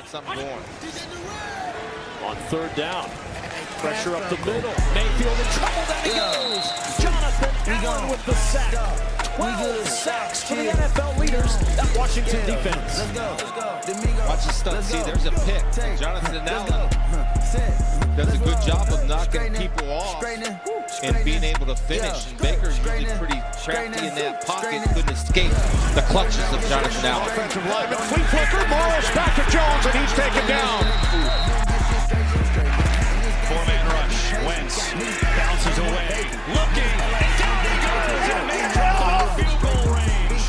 got something going. On third down. Pressure up the middle. Mayfield in trouble. Down he goes. Jonathan Allen with the sack. 12 sacks for the NFL leaders at Washington defense. Let's go. Let's go. Watch the stunt. See, there's a pick. Jonathan Allen does a good job of knocking people off and being able to finish. And Baker's usually pretty crafty in that pocket. Couldn't escape the clutches of Jonathan Allen. Offensive flea flicker, Morris back to Jones, and he's taken down. Four-man rush. Wentz bounces away, looking, and down he goes, and makes it out of field goal range.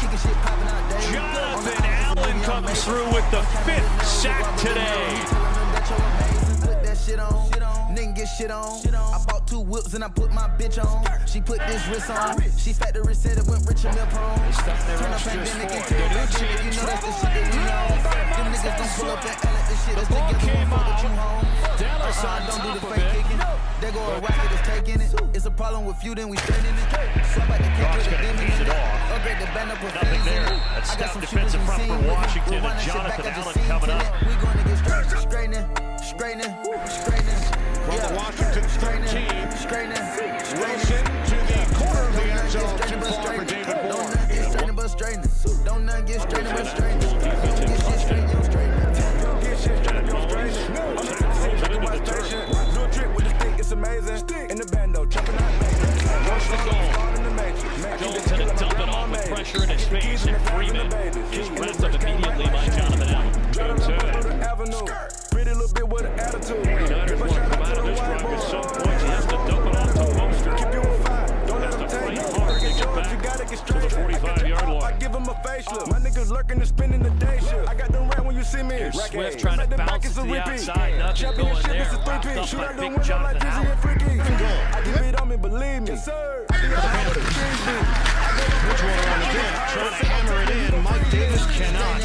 Jonathan Allen comes through with the fifth sack today. Get shit on. I bought two whips and I put my bitch on. She put this wrist on. She factory said it went rich and milk home. Turn up and then nigga to You know that's the shit that we on. Them niggas don't pull up and L this shit. Before that you home. Dallas uh-huh, on don't do the fake kicking. There go a rocket taking it. It's a problem with you, then we it. Swap out the kick Brock's a demon in it. Upgrade the band up with Nothing in there. it. That's I got some defensive shooters front we for with it. Washington, We'll and shit Jonathan back at the Allen scenes coming up. it. We gonna get straightening, straightening, straightening. From the Yeah. Washington Straightening, 13, Wilson to the corner of the end zone, too far for. David Don't Moore. not get but straightening. Don't not get straightening, but. Don't get shit straight, you straightening. It's amazing. In the bando, jumping out. One shot, fall in the matrix. Jones had to dump it off with pressure in his face, and Freeman is wrapped up immediately My niggas lurking and spinning the day shift. I got them right when you see me. Here's Swift trying to Back to back, bounce it's to a the repeat. outside. Nothing going there. three-peat. Wrapped up by the big like Jonathan Dizzy Allen. and Freaky. I keep it on me, believe me. Yes, sir. I be out with the trees beat. Bridgewater on the bench, trying to hammer it in. Mike Davis cannot.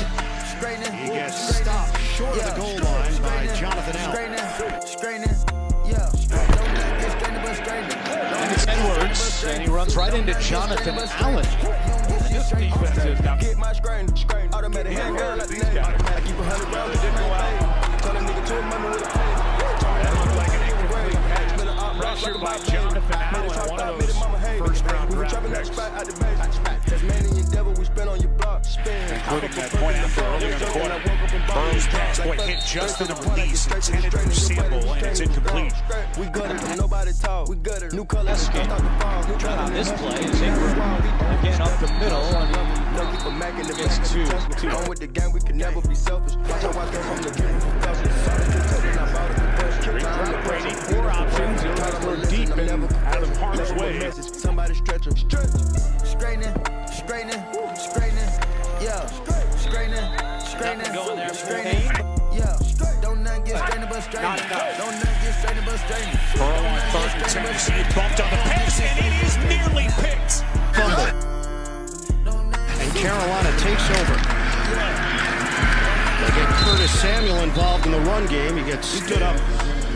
He gets stopped short of the goal line by Jonathan Allen. Straightening, straightening, yeah. Don't not get straightening, but straightening. And it's Edwards, and he runs right into Jonathan Allen. Now Get my screen, screen. Automatic handgun like the name. I keep a hundred rounds, it didn't go. Tell a nigga to with a pay. That looked like an incomplete pass. Pressure by Jonathan Allen, one of those first-round draft picks. Tasmanian devil, we spin on your block. Spin. including that point after earlier in the quarter. Burrow's pass, boy, hit just in the release, intended for Sample, and it's incomplete. We gutted them, nobody talk. We gutted New color, start the fall. New And on this play is Ingram again up the middle, and No keep a the Gets two. Two. On with the gang, we can never be selfish. Watch how I came from the game from Felton. Solid to touch and I bought it for push. Time to Brady, four options, and Time to we're listen, deep I'm and never out of confessing. harm's Never way. Somebody stretch them. Stretch. Not get straightening. Burrow on third and ten, you see it bumped on the pass, and it is nearly picked. fumble. And Carolina takes over. They get Curtis Samuel involved in the run game. He gets stood up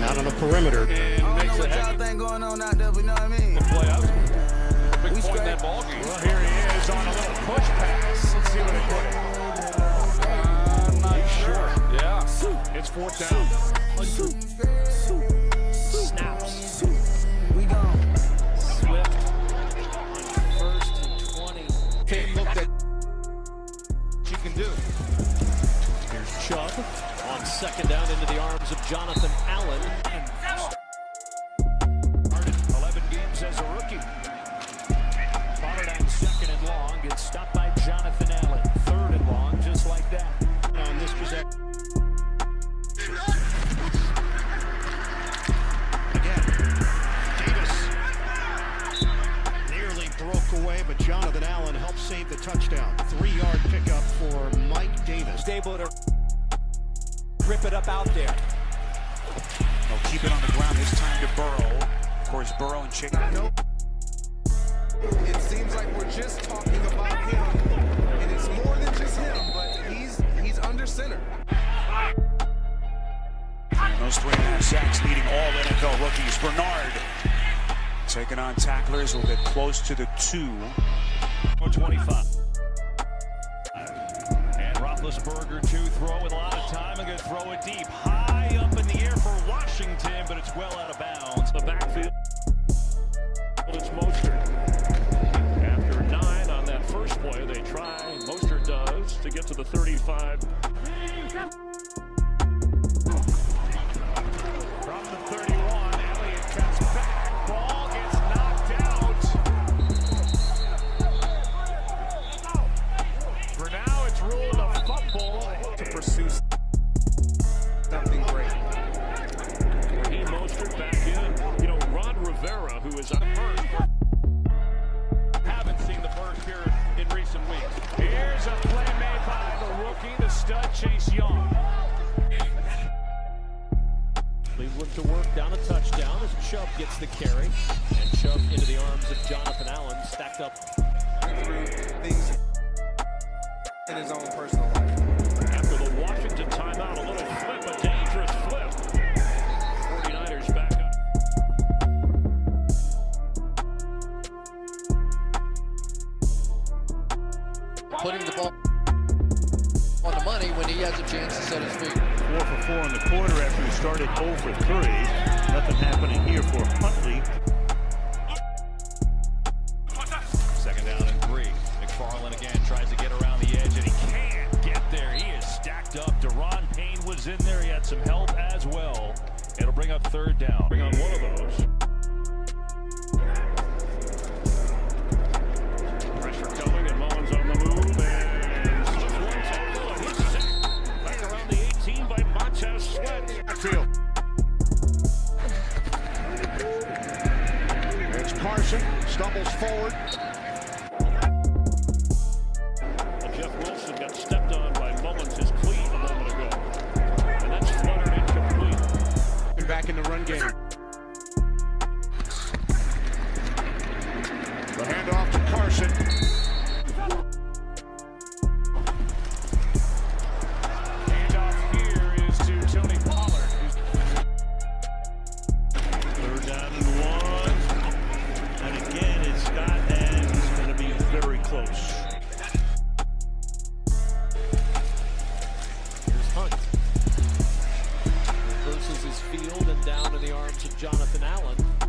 out on the perimeter. I don't know what y'all think going on out there, but you know what I mean? playoffs. Big We point in that ball game. Well, here he is on a little push pass. Let's see what it put. I'm sure. Yeah. It's fourth down. Touchdown. Three-yard pickup for Mike Davis. able to rip it up out there. They'll keep it on the ground this time to Burrow. Of course, Burrow and Chicken. It seems like we're just talking about him, and it's more than just him, but he's he's under center. Those three and a half sacks leading all NFL rookies. Bernard taking on tacklers will get close to the two. 25. Roethlisberger to throw with a lot of time and going to throw it deep. High up in the air for Washington, but it's well out of bounds. The backfield. It's Mostert. After nine on that first play, they try, Mostert does, to get to the 35. Rivera, who is on hurt. Haven't seen the burst here in recent weeks. Here's a play made by the rookie, the stud Chase Young. Cleveland to work down a touchdown as Chubb gets the carry. And Chubb into the arms of Jonathan Allen, stacked up. Through things in his own personal life. 0 for 3. Nothing happening here for Huntley. Second down and three. McFarland again tries to get around the edge, and he can't get there. He is stacked up. Daron Payne was in there. He had some help as well. It'll bring up third down. Bring on one of those. It's Carson. Stumbles forward. And Jeff Wilson got stepped on by Mullens, his cleat a moment ago. And that's fluttered incomplete. Back in the run game. Field and down in the arms of Jonathan Allen.